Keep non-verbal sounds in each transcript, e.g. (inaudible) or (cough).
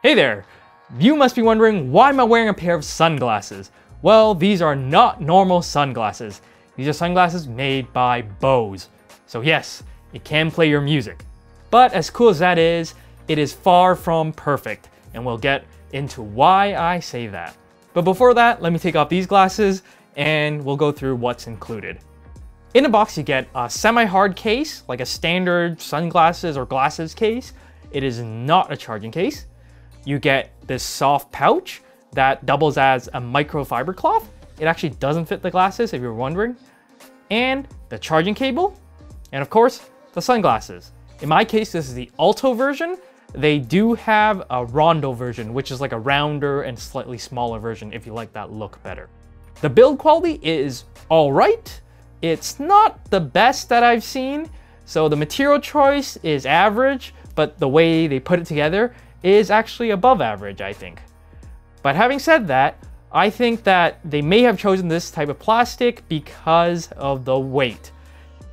Hey there! You must be wondering why am I wearing a pair of sunglasses? Well, these are not normal sunglasses. These are sunglasses made by Bose. So yes, it can play your music. But as cool as that is, it is far from perfect, and we'll get into why I say that. But before that, let me take off these glasses and we'll go through what's included. In the box, you get a semi-hard case, like a standard sunglasses or glasses case. It is not a charging case. You get this soft pouch that doubles as a microfiber cloth. It actually doesn't fit the glasses if you're wondering. And the charging cable, and of course, the sunglasses. In my case, this is the Alto version. They do have a Rondo version, which is like a rounder and slightly smaller version if you like that look better. The build quality is all right. It's not the best that I've seen. So the material choice is average, but the way they put it together is actually above average, I think. But having said that, I think that they may have chosen this type of plastic because of the weight.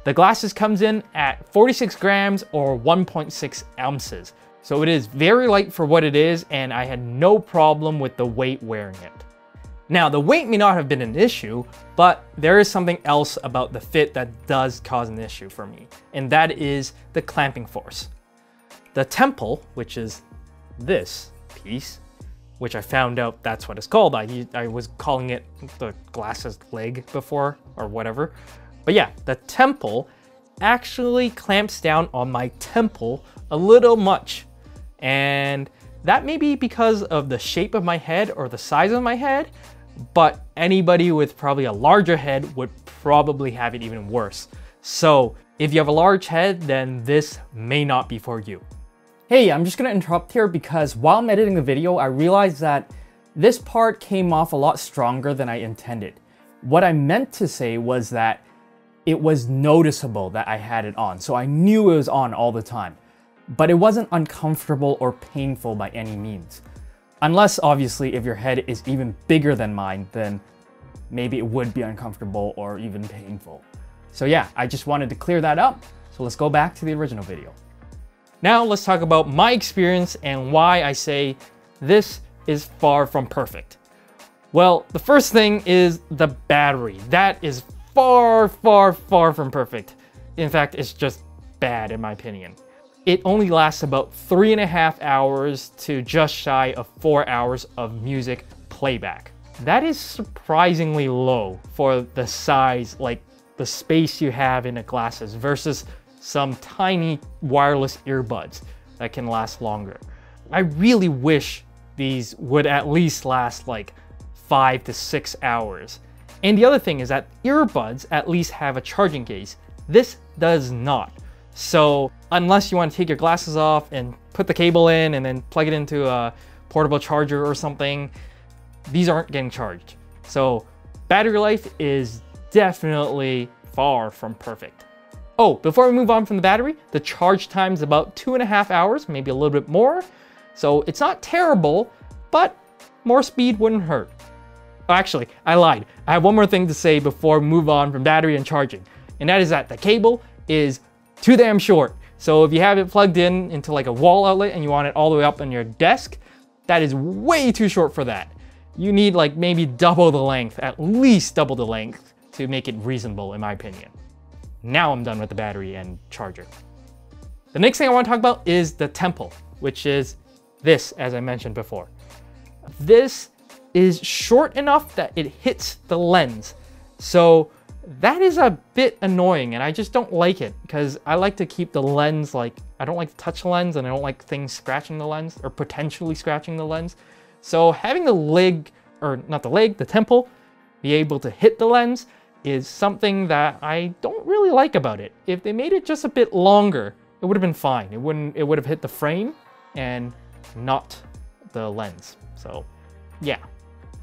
The glasses comes in at 46 grams or 1.6 ounces. So it is very light for what it is and I had no problem with the weight wearing it. Now the weight may not have been an issue, but there is something else about the fit that does cause an issue for me, and that is the clamping force. The temple, which is this piece, which I found out that's what it's called. I, I was calling it the glasses leg before or whatever. But yeah, the temple actually clamps down on my temple a little much. And that may be because of the shape of my head or the size of my head, but anybody with probably a larger head would probably have it even worse. So if you have a large head, then this may not be for you. Hey, I'm just gonna interrupt here because while I'm editing the video, I realized that this part came off a lot stronger than I intended. What I meant to say was that it was noticeable that I had it on, so I knew it was on all the time. But it wasn't uncomfortable or painful by any means. Unless, obviously, if your head is even bigger than mine, then maybe it would be uncomfortable or even painful. So yeah, I just wanted to clear that up, so let's go back to the original video. Now let's talk about my experience and why I say this is far from perfect. Well, the first thing is the battery. That is far, far, far from perfect. In fact, it's just bad in my opinion. It only lasts about three and a half hours to just shy of four hours of music playback. That is surprisingly low for the size, like the space you have in the glasses versus some tiny wireless earbuds that can last longer. I really wish these would at least last like five to six hours. And the other thing is that earbuds at least have a charging case. This does not. So unless you want to take your glasses off and put the cable in and then plug it into a portable charger or something, these aren't getting charged. So battery life is definitely far from perfect. Oh, before we move on from the battery, the charge time is about two and a half hours, maybe a little bit more. So it's not terrible, but more speed wouldn't hurt. Oh, actually, I lied. I have one more thing to say before we move on from battery and charging. And that is that the cable is too damn short. So if you have it plugged in into like a wall outlet and you want it all the way up on your desk, that is way too short for that. You need like maybe double the length, at least double the length to make it reasonable in my opinion. Now I'm done with the battery and charger. The next thing I want to talk about is the temple, which is this, as I mentioned before. This is short enough that it hits the lens. So that is a bit annoying and I just don't like it because I like to keep the lens like, I don't like to touch the lens and I don't like things scratching the lens or potentially scratching the lens. So having the leg, or not the leg, the temple, be able to hit the lens is something that I don't really like about it. If they made it just a bit longer, it would have been fine. It wouldn't it would have hit the frame and not the lens. So yeah.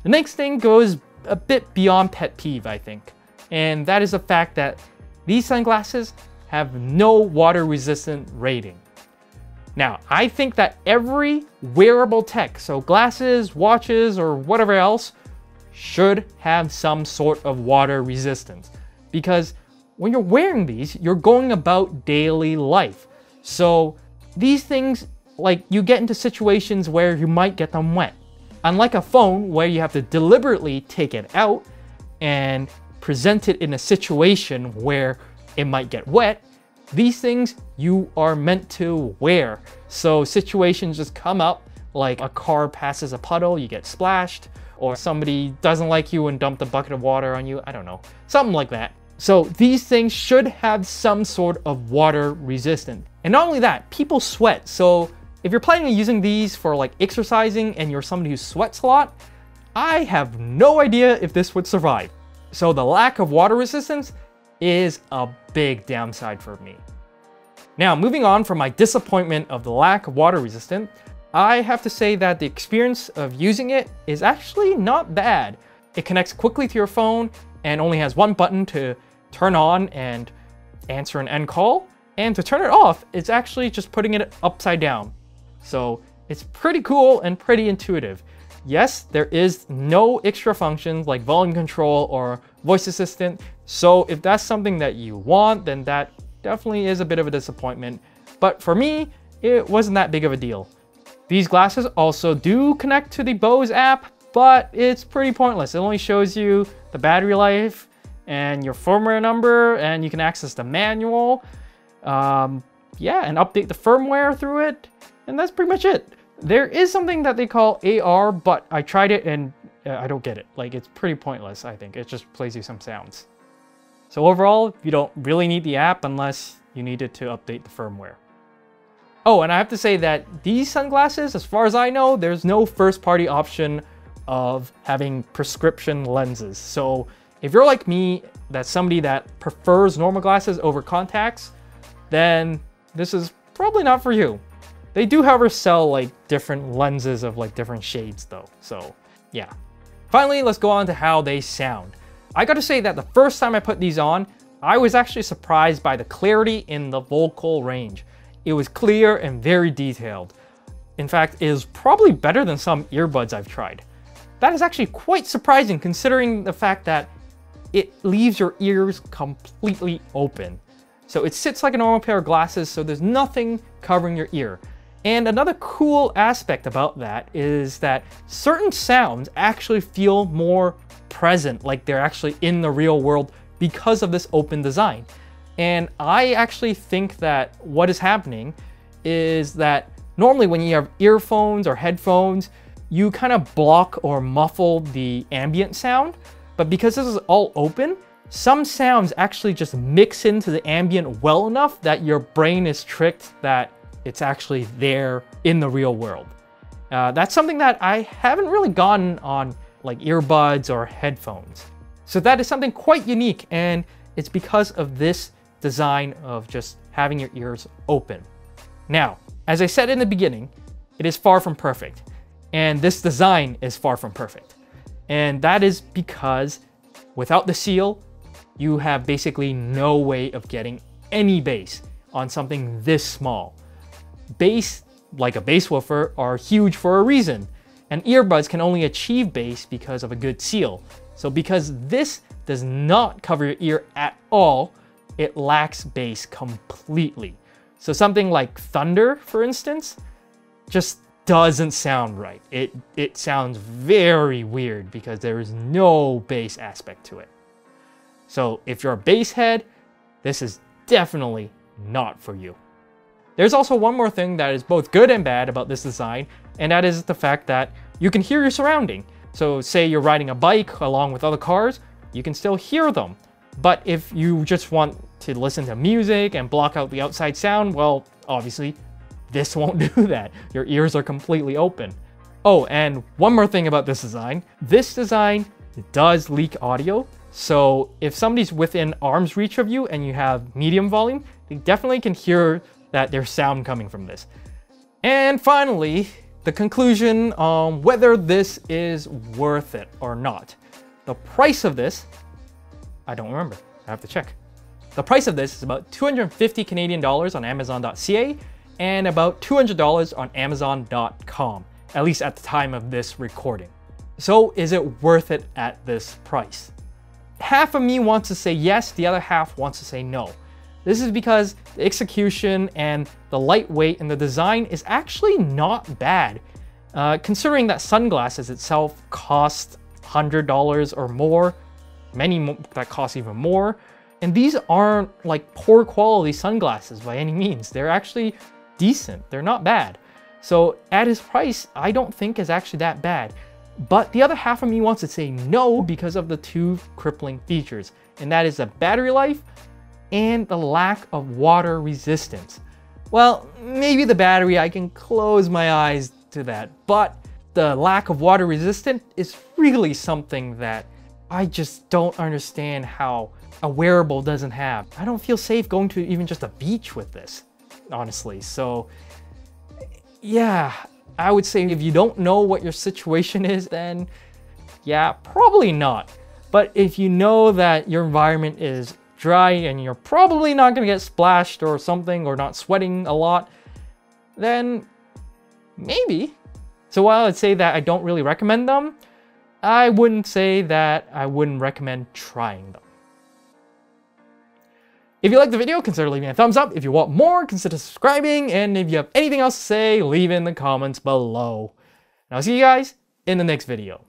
The next thing goes a bit beyond pet peeve, I think. And that is the fact that these sunglasses have no water resistant rating. Now, I think that every wearable tech, so glasses, watches, or whatever else, should have some sort of water resistance because when you're wearing these, you're going about daily life. So these things like you get into situations where you might get them wet. Unlike a phone where you have to deliberately take it out and present it in a situation where it might get wet, these things you are meant to wear. So situations just come up like a car passes a puddle, you get splashed, or somebody doesn't like you and dumped a bucket of water on you. I don't know, something like that. So these things should have some sort of water resistant. And not only that, people sweat. So if you're planning on using these for like exercising and you're somebody who sweats a lot, I have no idea if this would survive. So the lack of water resistance is a big downside for me. Now, moving on from my disappointment of the lack of water resistance, I have to say that the experience of using it is actually not bad. It connects quickly to your phone and only has one button to turn on and answer an end call. And to turn it off, it's actually just putting it upside down. So it's pretty cool and pretty intuitive. Yes, there is no extra functions like volume control or voice assistant. So if that's something that you want, then that definitely is a bit of a disappointment. But for me, it wasn't that big of a deal. These glasses also do connect to the Bose app, but it's pretty pointless. It only shows you the battery life and your firmware number, and you can access the manual. Um, yeah, and update the firmware through it, and that's pretty much it. There is something that they call AR, but I tried it and uh, I don't get it. Like, it's pretty pointless, I think. It just plays you some sounds. So overall, you don't really need the app unless you need it to update the firmware. Oh, and I have to say that these sunglasses, as far as I know, there's no first-party option of having prescription lenses. So if you're like me, that's somebody that prefers normal glasses over contacts, then this is probably not for you. They do, however, sell like different lenses of like different shades though, so yeah. Finally, let's go on to how they sound. I gotta say that the first time I put these on, I was actually surprised by the clarity in the vocal range. It was clear and very detailed. In fact, it is probably better than some earbuds I've tried. That is actually quite surprising considering the fact that it leaves your ears completely open. So it sits like a normal pair of glasses, so there's nothing covering your ear. And another cool aspect about that is that certain sounds actually feel more present, like they're actually in the real world because of this open design. And I actually think that what is happening is that normally when you have earphones or headphones, you kind of block or muffle the ambient sound. But because this is all open, some sounds actually just mix into the ambient well enough that your brain is tricked that it's actually there in the real world. Uh, that's something that I haven't really gotten on like earbuds or headphones. So that is something quite unique and it's because of this design of just having your ears open. Now, as I said in the beginning, it is far from perfect and this design is far from perfect. And that is because without the seal, you have basically no way of getting any bass on something this small bass, like a bass woofer, are huge for a reason, and earbuds can only achieve bass because of a good seal. So because this does not cover your ear at all, it lacks bass completely. So something like thunder, for instance, just doesn't sound right. It, it sounds very weird because there is no bass aspect to it. So if you're a bass head, this is definitely not for you. There's also one more thing that is both good and bad about this design, and that is the fact that you can hear your surrounding. So say you're riding a bike along with other cars, you can still hear them. But if you just want to listen to music and block out the outside sound, well, obviously, this (laughs) won't do that. Your ears are completely open. Oh, and one more thing about this design. This design does leak audio. So if somebody's within arm's reach of you and you have medium volume, they definitely can hear that there's sound coming from this. And finally, the conclusion on whether this is worth it or not. The price of this, I don't remember, I have to check. The price of this is about 250 Canadian dollars on Amazon.ca and about $200 on Amazon.com, at least at the time of this recording. So is it worth it at this price? Half of me wants to say yes, the other half wants to say no. This is because the execution and the lightweight and the design is actually not bad. Uh, considering that sunglasses itself cost $100 or more, many that cost even more, and these aren't like poor quality sunglasses by any means. They're actually decent, they're not bad. So at his price, I don't think is actually that bad. But the other half of me wants to say no because of the two crippling features, and that is the battery life and the lack of water resistance. Well, maybe the battery, I can close my eyes to that, but the lack of water resistance is really something that I just don't understand how a wearable doesn't have. I don't feel safe going to even just a beach with this, honestly. So yeah, I would say if you don't know what your situation is, then yeah, probably not. But if you know that your environment is dry and you're probably not gonna get splashed or something or not sweating a lot, then maybe. So while I'd say that I don't really recommend them, I wouldn't say that I wouldn't recommend trying them. If you liked the video, consider leaving a thumbs up. If you want more, consider subscribing. And if you have anything else to say, leave in the comments below. And I'll see you guys in the next video.